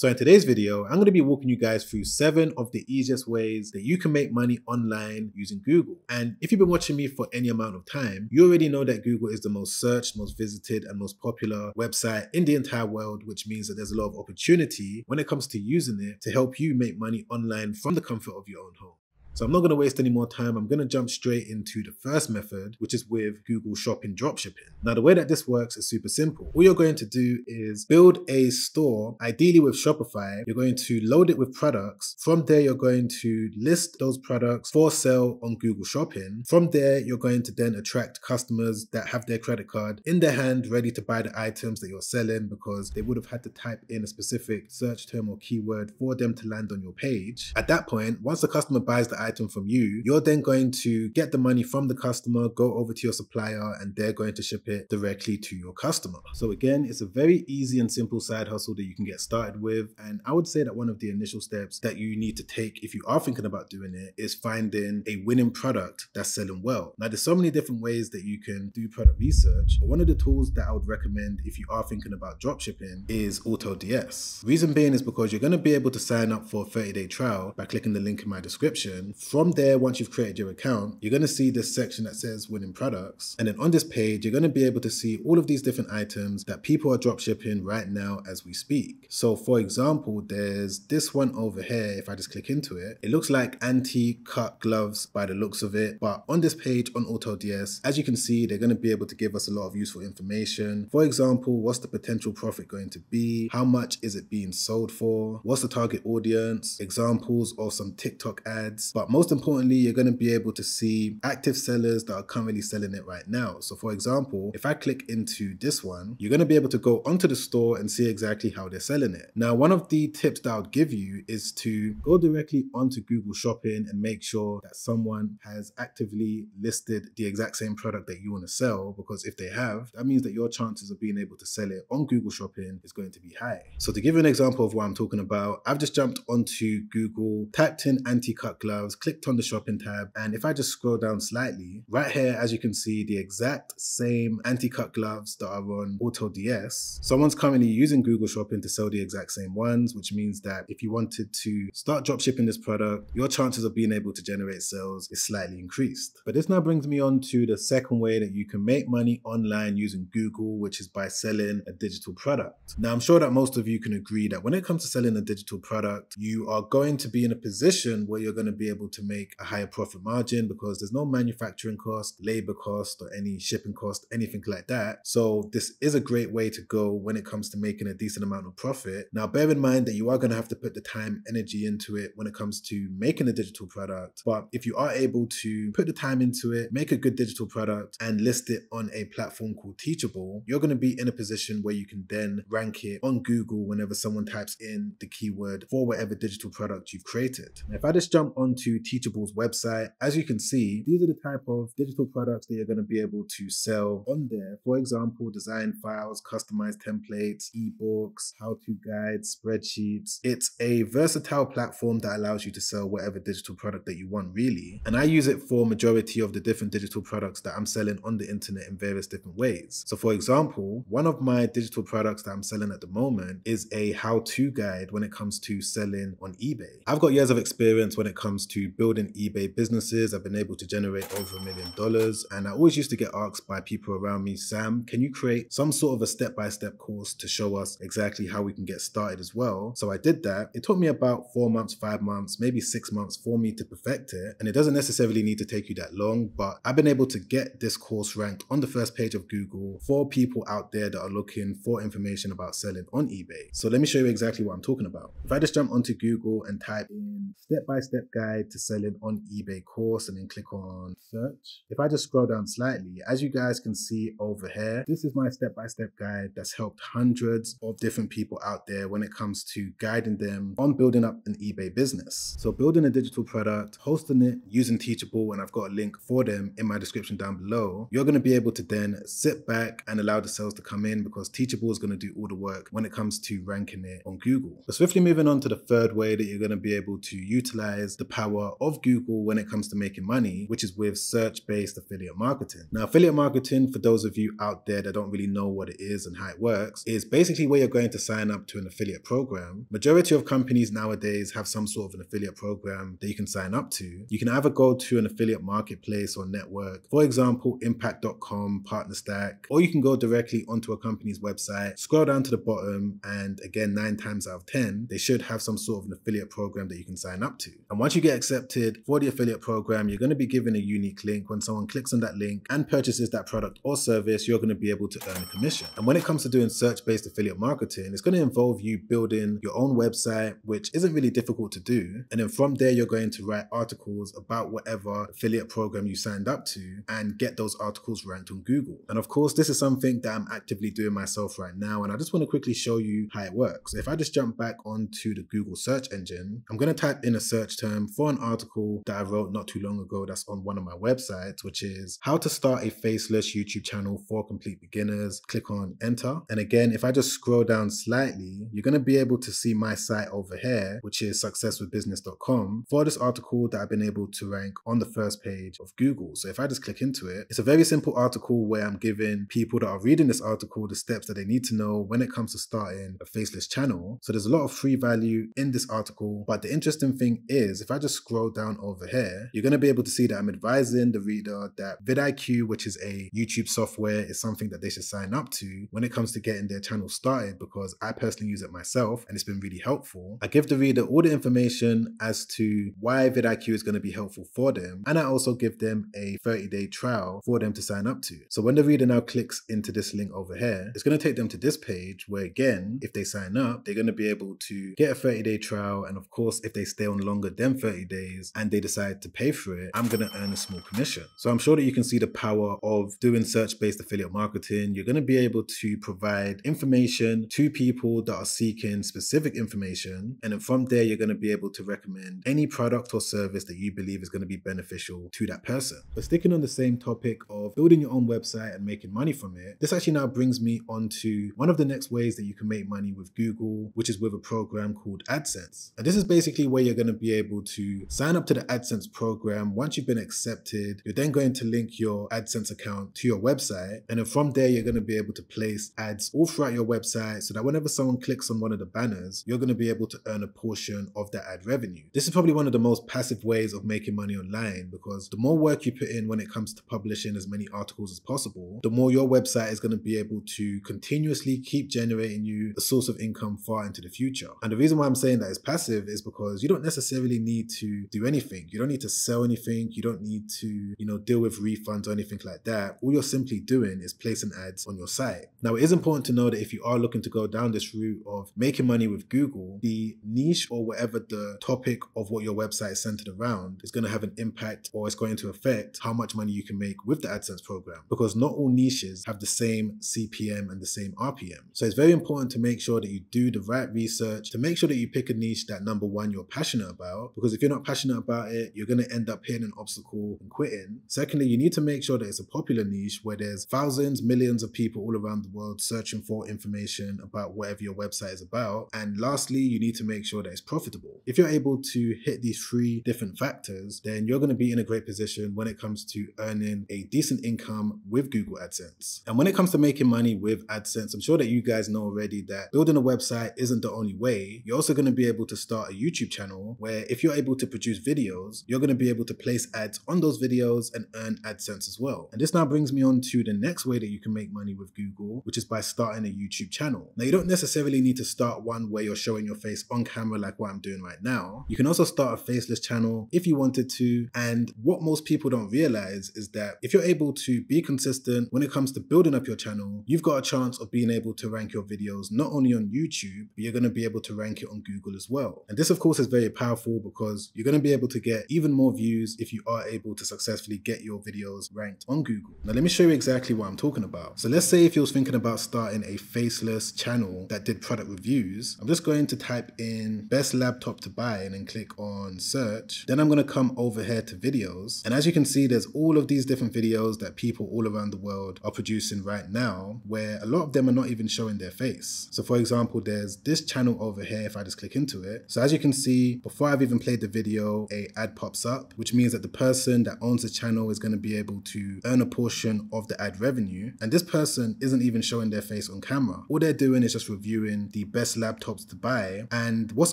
So in today's video, I'm going to be walking you guys through seven of the easiest ways that you can make money online using Google. And if you've been watching me for any amount of time, you already know that Google is the most searched, most visited, and most popular website in the entire world, which means that there's a lot of opportunity when it comes to using it to help you make money online from the comfort of your own home. So I'm not going to waste any more time. I'm going to jump straight into the first method, which is with Google Shopping Dropshipping. Now, the way that this works is super simple. All you're going to do is build a store, ideally with Shopify. You're going to load it with products. From there, you're going to list those products for sale on Google Shopping. From there, you're going to then attract customers that have their credit card in their hand, ready to buy the items that you're selling because they would have had to type in a specific search term or keyword for them to land on your page. At that point, once the customer buys the item from you, you're then going to get the money from the customer, go over to your supplier, and they're going to ship it directly to your customer. So again, it's a very easy and simple side hustle that you can get started with. And I would say that one of the initial steps that you need to take if you are thinking about doing it is finding a winning product that's selling well. Now, there's so many different ways that you can do product research, but one of the tools that I would recommend if you are thinking about dropshipping is AutoDS. Reason being is because you're going to be able to sign up for a 30 day trial by clicking the link in my description from there, once you've created your account, you're going to see this section that says winning products. And then on this page, you're going to be able to see all of these different items that people are drop shipping right now as we speak. So for example, there's this one over here. If I just click into it, it looks like anti-cut gloves by the looks of it. But on this page on AutoDS, as you can see, they're going to be able to give us a lot of useful information. For example, what's the potential profit going to be? How much is it being sold for? What's the target audience? Examples of some TikTok ads. But most importantly, you're going to be able to see active sellers that are currently selling it right now. So for example, if I click into this one, you're going to be able to go onto the store and see exactly how they're selling it. Now, one of the tips that I would give you is to go directly onto Google Shopping and make sure that someone has actively listed the exact same product that you want to sell. Because if they have, that means that your chances of being able to sell it on Google Shopping is going to be high. So to give you an example of what I'm talking about, I've just jumped onto Google, typed in anti-cut gloves, clicked on the shopping tab, and if I just scroll down slightly, right here, as you can see, the exact same anti-cut gloves that are on AutoDS, someone's currently using Google Shopping to sell the exact same ones, which means that if you wanted to start drop shipping this product, your chances of being able to generate sales is slightly increased. But this now brings me on to the second way that you can make money online using Google, which is by selling a digital product. Now, I'm sure that most of you can agree that when it comes to selling a digital product, you are going to be in a position where you're going to be able to make a higher profit margin because there's no manufacturing cost, labor cost, or any shipping cost, anything like that. So this is a great way to go when it comes to making a decent amount of profit. Now, bear in mind that you are going to have to put the time, energy into it when it comes to making a digital product. But if you are able to put the time into it, make a good digital product and list it on a platform called Teachable, you're going to be in a position where you can then rank it on Google whenever someone types in the keyword for whatever digital product you've created. Now, if I just jump onto Teachable's website, as you can see, these are the type of digital products that you're going to be able to sell on there. For example, design files, customized templates, ebooks, how-to guides, spreadsheets. It's a versatile platform that allows you to sell whatever digital product that you want really. And I use it for majority of the different digital products that I'm selling on the internet in various different ways. So for example, one of my digital products that I'm selling at the moment is a how-to guide when it comes to selling on eBay. I've got years of experience when it comes to building eBay businesses. I've been able to generate over a million dollars. And I always used to get asked by people around me, Sam, can you create some sort of a step-by-step course to show us exactly how we can get started as well? So I did that. It took me about four months, five months, maybe six months for me to perfect it. And it doesn't necessarily need to take you that long, but I've been able to get this course ranked on the first page of Google for people out there that are looking for information about selling on eBay. So let me show you exactly what I'm talking about. If I just jump onto Google and type in step-by-step guide to selling on eBay course and then click on search. If I just scroll down slightly, as you guys can see over here, this is my step-by-step guide that's helped hundreds of different people out there when it comes to guiding them on building up an eBay business. So building a digital product, hosting it using Teachable, and I've got a link for them in my description down below, you're going to be able to then sit back and allow the sales to come in because Teachable is going to do all the work when it comes to ranking it on Google. But swiftly moving on to the third way that you're going to be able to utilize the power power of Google when it comes to making money, which is with search-based affiliate marketing. Now, affiliate marketing, for those of you out there that don't really know what it is and how it works, is basically where you're going to sign up to an affiliate program. Majority of companies nowadays have some sort of an affiliate program that you can sign up to. You can either go to an affiliate marketplace or network, for example, impact.com, PartnerStack, or you can go directly onto a company's website, scroll down to the bottom, and again, nine times out of 10, they should have some sort of an affiliate program that you can sign up to. And once you get accepted for the affiliate program, you're going to be given a unique link. When someone clicks on that link and purchases that product or service, you're going to be able to earn a commission. And when it comes to doing search-based affiliate marketing, it's going to involve you building your own website, which isn't really difficult to do. And then from there, you're going to write articles about whatever affiliate program you signed up to and get those articles ranked on Google. And of course, this is something that I'm actively doing myself right now. And I just want to quickly show you how it works. If I just jump back onto the Google search engine, I'm going to type in a search term for an article that I wrote not too long ago that's on one of my websites, which is how to start a faceless YouTube channel for complete beginners. Click on enter. And again, if I just scroll down slightly, you're going to be able to see my site over here, which is successwithbusiness.com for this article that I've been able to rank on the first page of Google. So if I just click into it, it's a very simple article where I'm giving people that are reading this article the steps that they need to know when it comes to starting a faceless channel. So there's a lot of free value in this article. But the interesting thing is, if I just scroll down over here, you're going to be able to see that I'm advising the reader that vidIQ, which is a YouTube software, is something that they should sign up to when it comes to getting their channel started because I personally use it myself and it's been really helpful. I give the reader all the information as to why vidIQ is going to be helpful for them. And I also give them a 30 day trial for them to sign up to. So when the reader now clicks into this link over here, it's going to take them to this page where again, if they sign up, they're going to be able to get a 30 day trial. And of course, if they stay on longer than 30 days and they decide to pay for it, I'm going to earn a small commission. So I'm sure that you can see the power of doing search based affiliate marketing. You're going to be able to provide information to people that are seeking specific information. And then from there, you're going to be able to recommend any product or service that you believe is going to be beneficial to that person. But sticking on the same topic of building your own website and making money from it, this actually now brings me on to one of the next ways that you can make money with Google, which is with a program called AdSense. And this is basically where you're going to be able to sign up to the AdSense program. Once you've been accepted, you're then going to link your AdSense account to your website. And then from there, you're going to be able to place ads all throughout your website so that whenever someone clicks on one of the banners, you're going to be able to earn a portion of that ad revenue. This is probably one of the most passive ways of making money online because the more work you put in when it comes to publishing as many articles as possible, the more your website is going to be able to continuously keep generating you a source of income far into the future. And the reason why I'm saying that is passive is because you don't necessarily need to do anything. You don't need to sell anything. You don't need to, you know, deal with refunds or anything like that. All you're simply doing is placing ads on your site. Now, it is important to know that if you are looking to go down this route of making money with Google, the niche or whatever the topic of what your website is centered around is going to have an impact or it's going to affect how much money you can make with the AdSense program because not all niches have the same CPM and the same RPM. So it's very important to make sure that you do the right research to make sure that you pick a niche that number one, you're passionate about because if you're not passionate about it, you're going to end up hitting an obstacle and quitting. Secondly, you need to make sure that it's a popular niche where there's thousands, millions of people all around the world searching for information about whatever your website is about. And lastly, you need to make sure that it's profitable. If you're able to hit these three different factors, then you're going to be in a great position when it comes to earning a decent income with Google AdSense. And when it comes to making money with AdSense, I'm sure that you guys know already that building a website isn't the only way. You're also going to be able to start a YouTube channel where if you're able to produce videos, you're going to be able to place ads on those videos and earn AdSense as well. And this now brings me on to the next way that you can make money with Google, which is by starting a YouTube channel. Now, you don't necessarily need to start one where you're showing your face on camera like what I'm doing right now. You can also start a faceless channel if you wanted to. And what most people don't realize is that if you're able to be consistent when it comes to building up your channel, you've got a chance of being able to rank your videos not only on YouTube, but you're going to be able to rank it on Google as well. And this, of course, is very powerful because you're going to be able to get even more views if you are able to successfully get your videos ranked on Google. Now, let me show you exactly what I'm talking about. So let's say if you was thinking about starting a faceless channel that did product reviews, I'm just going to type in best laptop to buy and then click on search. Then I'm going to come over here to videos. And as you can see, there's all of these different videos that people all around the world are producing right now, where a lot of them are not even showing their face. So for example, there's this channel over here, if I just click into it. So as you can see, before I've even played the video, a ad pops up, which means that the person that owns the channel is going to be able to earn a portion of the ad revenue. And this person isn't even showing their face on camera. All they're doing is just reviewing the best laptops to buy. And what's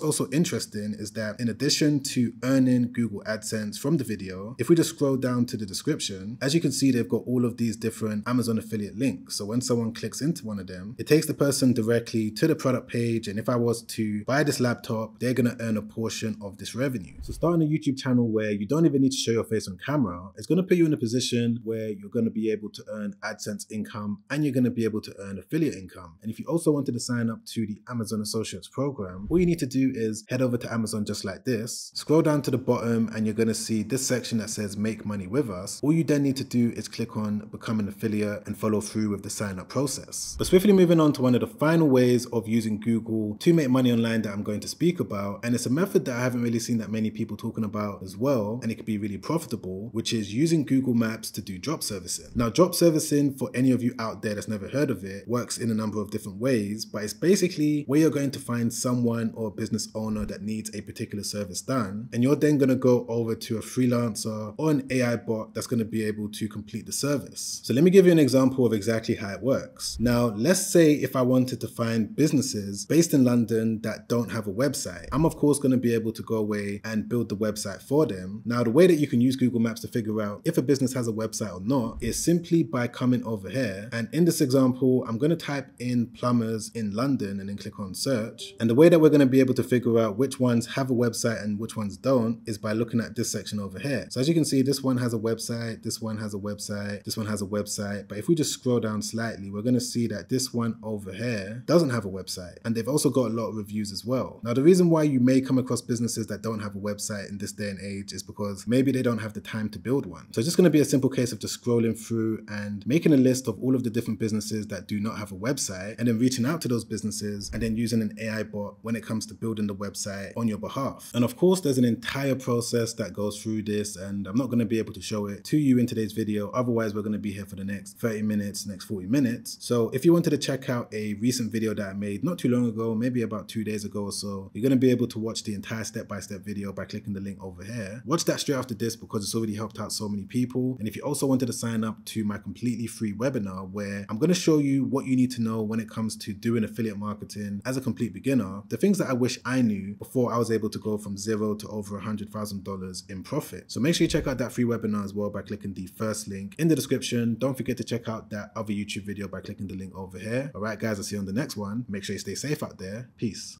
also interesting is that in addition to earning Google AdSense from the video, if we just scroll down to the description, as you can see, they've got all of these different Amazon affiliate links. So when someone clicks into one of them, it takes the person directly to the product page. And if I was to buy this laptop, they're going to earn a portion of this revenue. So starting a YouTube channel where you don't even need to show your face on camera, it's going to put you in a position where you're going to be able to earn AdSense income and you're going to be able to earn affiliate income. And if you also wanted to sign up to the Amazon Associates program, all you need to do is head over to Amazon just like this, scroll down to the bottom and you're going to see this section that says make money with us. All you then need to do is click on become an affiliate and follow through with the sign up process. But swiftly moving on to one of the final ways of using Google to make money online that I'm going to speak about. And it's a method that I haven't really seen that many people talking about as well. And it could be really profitable, which is using Google Maps to do drop servicing. Now, drop servicing for any of you out there that's never heard of it works in a number of different ways, but it's basically where you're going to find someone or a business owner that needs a particular service done. And you're then going to go over to a freelancer or an AI bot that's going to be able to complete the service. So let me give you an example of exactly how it works. Now, let's say if I wanted to find businesses based in London that don't have a website, I'm of course going to be able to go away and build the website for them. Now, the way that you can use Google Maps to figure out if a business has a website or not is simply by coming over here. And in this example, I'm going to type in plumbers in London and then click on search. And the way that we're going to be able to figure out which ones have a website and which ones don't is by looking at this section over here. So as you can see, this one has a website, this one has a website, this one has a website. But if we just scroll down slightly, we're going to see that this one over here doesn't have a website. And they've also got a lot of reviews as well. Now, the reason why you may come across businesses that don't have a website in this day and age is because maybe they don't have the time to build one. So it's just going to be a simple case of just scrolling through and making a list of all of the different businesses that do not have a website and then reaching out to those businesses and then using an AI bot when it comes to building the website on your behalf. And of course, there's an entire process that goes through this and I'm not going to be able to show it to you in today's video. Otherwise, we're going to be here for the next 30 minutes, next 40 minutes. So if you wanted to check out a recent video that I made not too long ago, maybe about two days ago or so, you're going to be able to watch the entire step-by-step -step video by clicking the link over here. Watch that straight after this because it's already helped out so many people. And if you also wanted to sign up to my completely free webinar where I'm going to show you what you need to know when it comes to doing affiliate marketing as a complete beginner, the things that I wish I knew before I was able to go from zero to over $100,000 in profit. So make sure you check out that free webinar as well by clicking the first link in the description. Don't forget to check out that other YouTube video by clicking the link over here. All right, guys, I'll see you on the next one. Make sure you stay safe out there. Peace.